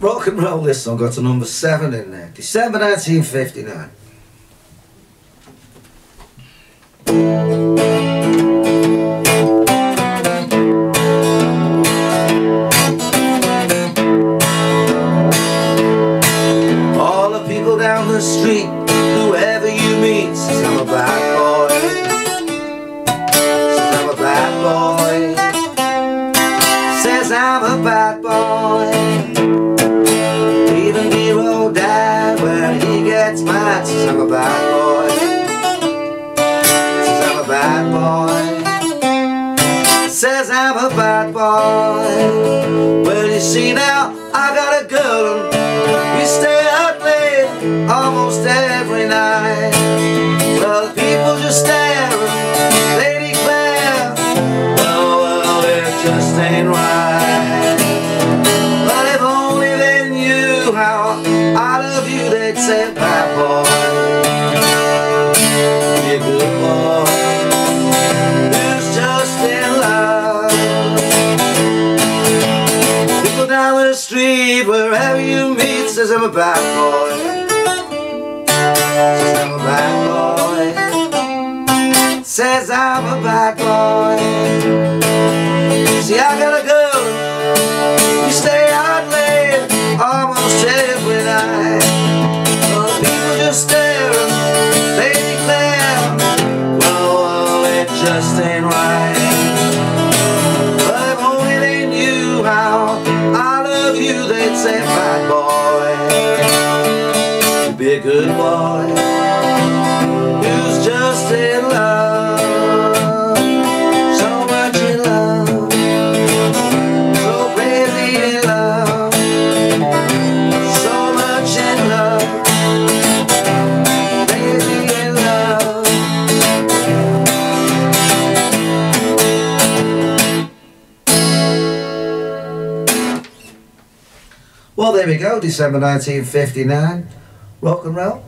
rock and roll this song got to number seven in there. December 1959. All the people down the street, whoever you meet, says I'm a bad boy. Says I'm a bad boy. Says I'm a bad boy. Mad. Says I'm a bad boy. Says I'm a bad boy. Says I'm a bad boy. Well, you see now, I got a girl and we stay out late almost every night. Well, people just stare they declare, oh, well, it just ain't right. But street, wherever you meet, says I'm a bad boy. Says I'm a bad boy. Says I'm a bad boy. See, I got a girl. We stay out late almost every night. Well, people just stare they declare, well, it just ain't right. Say, bad boy, be a good boy. Who's just in love, Well, there we go, December 1959. Rock and roll.